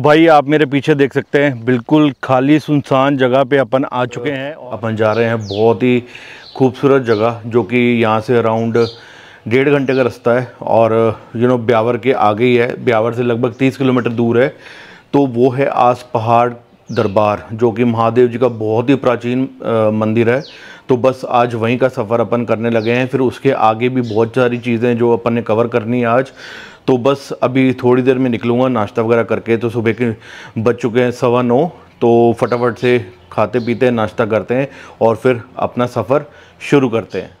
भाई, आप मेरे पीछे देख सकते हैं, बिल्कुल खाली सुनसान जगह पे अपन आ चुके हैं अपन जा रहे हैं बहुत ही खूबसूरत जगह, जो कि यहाँ से अराउंड डेढ़ घंटे का रास्ता है और यू नो ब्यावर के आगे ही है। ब्यावर से लगभग तीस किलोमीटर दूर है तो वो है आस पहाड़ दरबार, जो कि महादेव जी का बहुत ही प्राचीन मंदिर है। तो बस आज वहीं का सफ़र अपन करने लगे हैं। फिर उसके आगे भी बहुत सारी चीज़ें जो अपन ने कवर करनी है आज। तो बस अभी थोड़ी देर में निकलूँगा, नाश्ता वगैरह करके। तो सुबह के बज चुके हैं सवा नौ। तो फटाफट से खाते पीते नाश्ता करते हैं और फिर अपना सफ़र शुरू करते हैं।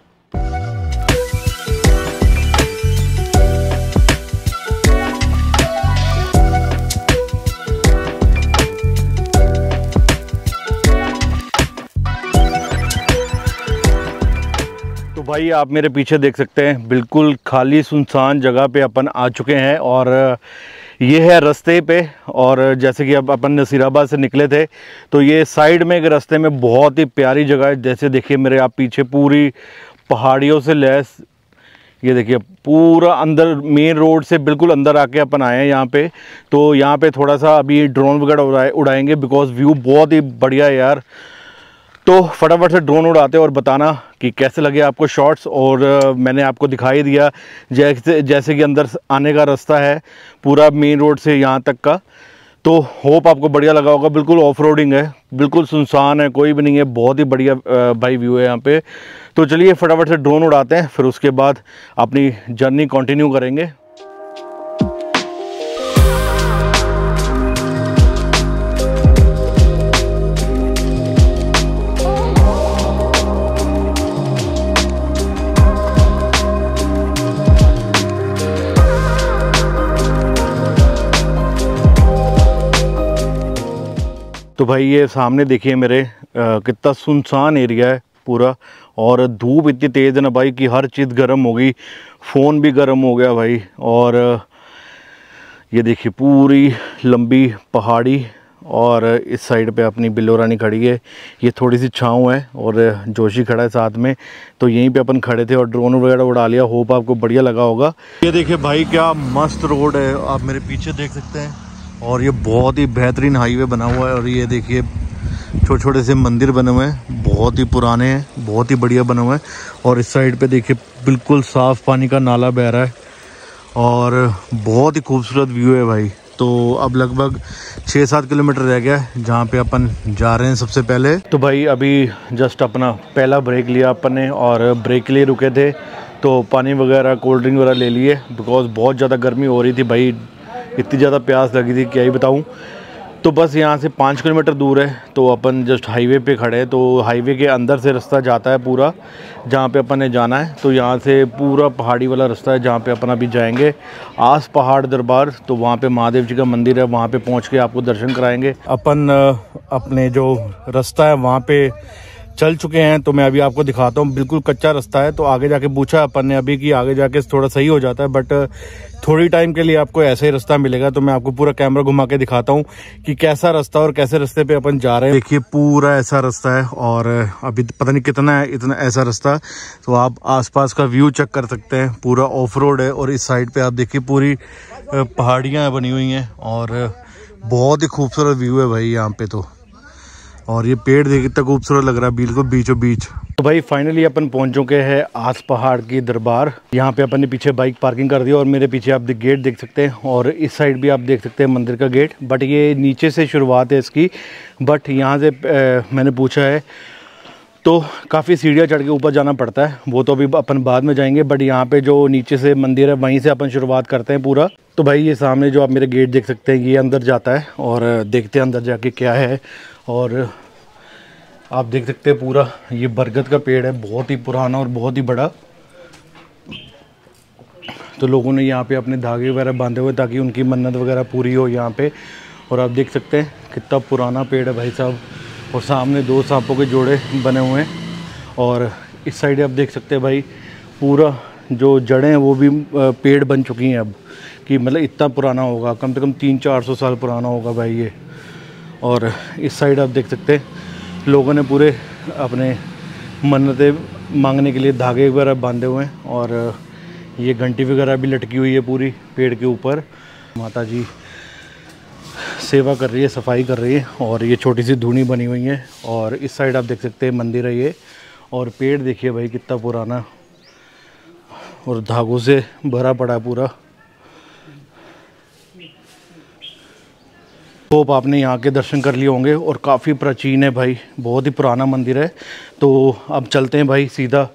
भाई, आप मेरे पीछे देख सकते हैं, बिल्कुल खाली सुनसान जगह पे अपन आ चुके हैं और ये है रास्ते पे और जैसे कि अब अपन नसीराबाद से निकले थे तो ये साइड में एक रास्ते में बहुत ही प्यारी जगह है। जैसे देखिए मेरे आप पीछे पूरी पहाड़ियों से लैस, ये देखिए पूरा अंदर मेन रोड से बिल्कुल अंदर आके अपन आए हैं यहाँ पे। तो यहाँ पे थोड़ा सा अभी ड्रोन वगैरह उड़ाए, उड़ाएँगे बिकॉज़ व्यू बहुत ही बढ़िया है यार। तो फटाफट से ड्रोन उड़ाते और बताना कि कैसे लगे आपको शॉट्स और मैंने आपको दिखाई दिया जैसे जैसे कि अंदर आने का रास्ता है पूरा मेन रोड से यहाँ तक का। तो होप आपको बढ़िया लगा होगा। बिल्कुल ऑफ़ रोडिंग है, बिल्कुल सुनसान है, कोई भी नहीं है, बहुत ही बढ़िया भाई व्यू है यहाँ पे। तो चलिए फटाफट से ड्रोन उड़ाते हैं, फिर उसके बाद अपनी जर्नी कंटिन्यू करेंगे। तो भाई ये सामने देखिए मेरे कितना सुनसान एरिया है पूरा। और धूप इतनी तेज़ है ना भाई कि हर चीज़ गर्म हो गई, फ़ोन भी गर्म हो गया भाई। और ये देखिए पूरी लंबी पहाड़ी और इस साइड पे अपनी बिल्लो रानी खड़ी है। ये थोड़ी सी छाँव है और जोशी खड़ा है साथ में। तो यहीं पे अपन खड़े थे और ड्रोन वगैरह उड़ा लिया। होप आपको बढ़िया लगा होगा। ये देखिए भाई क्या मस्त रोड है। आप मेरे पीछे देख सकते हैं। और ये बहुत ही बेहतरीन हाईवे बना हुआ है और ये देखिए छोटे छोटे से मंदिर बने हुए हैं, बहुत ही पुराने हैं, बहुत ही बढ़िया बने हुए हैं और इस साइड पे देखिए, बिल्कुल साफ़ पानी का नाला बह रहा है और बहुत ही खूबसूरत व्यू है भाई। तो अब लगभग छः सात किलोमीटर रह गया है, जहाँ पे अपन जा रहे हैं सबसे पहले। तो भाई, अभी जस्ट अपना पहला ब्रेक लिया अपन ने और ब्रेक के लिए रुके थे तो पानी वगैरह, कोल्ड ड्रिंक वगैरह ले लिए बिकॉज़ बहुत ज़्यादा गर्मी हो रही थी भाई इतनी ज़्यादा प्यास लगी थी क्या ही बताऊँ। तो बस यहाँ से पाँच किलोमीटर दूर है तो अपन जस्ट हाईवे पे खड़े हैं। तो हाईवे के अंदर से रास्ता जाता है पूरा, जहाँ पे अपन ने जाना है। तो यहाँ से पूरा पहाड़ी वाला रास्ता है, जहाँ पे अपन अभी जाएँगे। आस पहाड़ दरबार तो वहाँ पे महादेव जी का मंदिर है, वहाँ पे पहुँच के आपको दर्शन कराएँगे। अपन अपने जो रास्ता है, वहाँ पे चल चुके हैं तो मैं अभी आपको दिखाता हूँ। बिल्कुल कच्चा रास्ता है तो आगे जाके पूछा अपन ने अभी कि आगे जाके थोड़ा सही हो जाता है बट थोड़ी टाइम के लिए आपको ऐसा ही रास्ता मिलेगा तो मैं आपको पूरा कैमरा घुमा के दिखाता हूँ कि कैसा रास्ता और कैसे रास्ते पे अपन जा रहे हैं। देखिए, पूरा ऐसा रास्ता है और अभी पता नहीं कितना है, इतना ऐसा रास्ता। तो आप आसपास का व्यू चेक कर सकते हैं, पूरा ऑफ़ रोड है और इस साइड पे आप देखिए, पूरी पहाड़ियाँ बनी हुई हैं और बहुत ही खूबसूरत व्यू है भाई यहाँ पे तो। और ये पेड़ देखिए कितना खूबसूरत लग रहा है बिल्कुल बीचों बीच तो भाई फाइनली अपन पहुँच चुके हैं आस पहाड़ की दरबार। यहाँ पे अपन ने पीछे बाइक पार्किंग कर दी और मेरे पीछे आप गेट देख सकते हैं और इस साइड भी आप देख सकते हैं मंदिर का गेट बट ये नीचे से शुरुआत है इसकी। बट यहाँ से ए, मैंने पूछा है तो काफ़ी सीढ़ियाँ चढ़ के ऊपर जाना पड़ता है। वो तो अभी अपन बाद में जाएँगे बट यहाँ पे जो नीचे से मंदिर है, वहीं से अपन शुरुआत करते हैं पूरा। तो भाई ये सामने जो आप मेरे गेट देख सकते हैं, ये अंदर जाता है और देखते हैं अंदर जाके क्या है। और आप देख सकते हैं पूरा, ये बरगद का पेड़ है, बहुत ही पुराना और बहुत ही बड़ा। तो लोगों ने यहाँ पे अपने धागे वगैरह बांधे हुए, ताकि उनकी मन्नत वगैरह पूरी हो यहाँ पे। और आप देख सकते हैं कितना पुराना पेड़ है भाई साहब। और सामने दो सांपों के जोड़े बने हुए हैं। और इस साइड आप देख सकते हैं भाई, पूरा जो जड़ें हैं, वो भी पेड़ बन चुकी हैं अब। कि मतलब इतना पुराना होगा, कम से कम तीन चार सौ साल पुराना होगा भाई ये। और इस साइड आप देख सकते हैं, लोगों ने पूरे अपने मन्नतें मांगने के लिए धागे वगैरह बांधे हुए हैं। और ये घंटी वगैरह भी लटकी हुई है पूरी पेड़ के ऊपर। माता जी सेवा कर रही है, सफ़ाई कर रही है और ये छोटी सी धूनी बनी हुई है और इस साइड आप देख सकते हैं मंदिर है ये और पेड़ देखिए भाई कितना पुराना और धागों से भरा पड़ा पूरा। होप आपने यहाँ के दर्शन कर लिए होंगे और काफ़ी प्राचीन है भाई, बहुत ही पुराना मंदिर है। तो अब चलते हैं भाई सीधा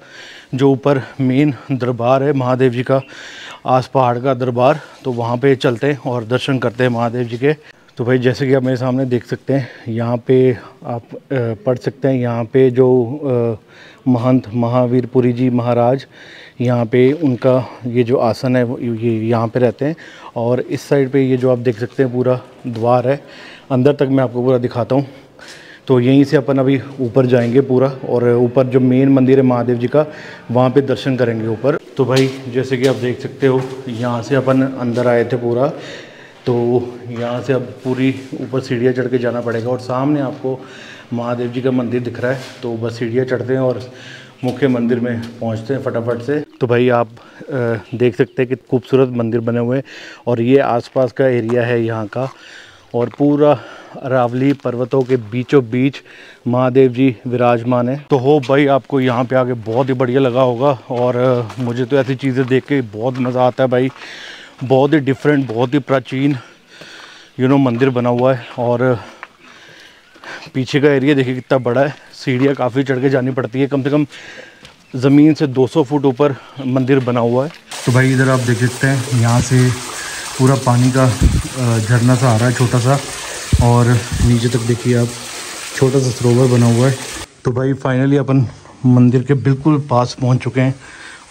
जो ऊपर मेन दरबार है महादेव जी का, आस पहाड़ का दरबार। तो वहाँ पे चलते हैं और दर्शन करते हैं महादेव जी के। तो भाई, जैसे कि आप मेरे सामने देख सकते हैं, यहाँ पे आप पढ़ सकते हैं, यहाँ पे जो महंत महावीरपुरी जी महाराज, यहाँ पे उनका ये जो आसन है ये, यहाँ पे रहते हैं और इस साइड पे ये जो आप देख सकते हैं, पूरा द्वार है। अंदर तक मैं आपको पूरा दिखाता हूँ। तो यहीं से अपन अभी ऊपर जाएँगे पूरा और ऊपर जो मेन मंदिर है महादेव जी का, वहाँ पे दर्शन करेंगे ऊपर। तो भाई, जैसे कि आप देख सकते हो, यहाँ से अपन अंदर आए थे पूरा। तो यहाँ से अब पूरी ऊपर सीढ़ियाँ चढ़ के जाना पड़ेगा और सामने आपको महादेव जी का मंदिर दिख रहा है। तो बस सीढ़ियाँ चढ़ते हैं और मुख्य मंदिर में पहुँचते हैं फटाफट से। तो भाई आप देख सकते हैं कि खूबसूरत मंदिर बने हुए हैं और ये आसपास का एरिया है यहाँ का और पूरा अरावली पर्वतों के बीचों बीच महादेव जी विराजमान है। तो हो भाई, आपको यहाँ पे आके बहुत ही बढ़िया लगा होगा और मुझे तो ऐसी चीज़ें देख के बहुत मज़ा आता है भाई। बहुत ही डिफरेंट बहुत ही प्राचीन यू नो मंदिर बना हुआ है और पीछे का एरिया देखिए कितना बड़ा है। सीढ़ियाँ काफ़ी चढ़ के जानी पड़ती है। कम से कम ज़मीन से 200 फुट ऊपर मंदिर बना हुआ है। तो भाई इधर आप देख सकते हैं, यहाँ से पूरा पानी का झरना सा आ रहा है छोटा सा और नीचे तक देखिए आप, छोटा सा सरोवर बना हुआ है। तो भाई फाइनली अपन मंदिर के बिल्कुल पास पहुँच चुके हैं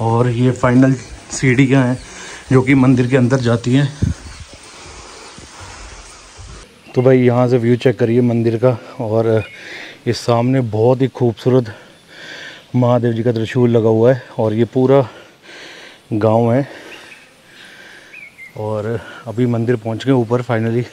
और ये फाइनल सीढ़ियाँ हैं जो कि मंदिर के अंदर जाती हैं। तो भाई यहाँ से व्यू चेक करिए मंदिर का और, ये सामने बहुत ही खूबसूरत महादेव जी का त्रिशूल लगा हुआ है और ये पूरा गाँव है। और अभी मंदिर पहुँच गए ऊपर फाइनली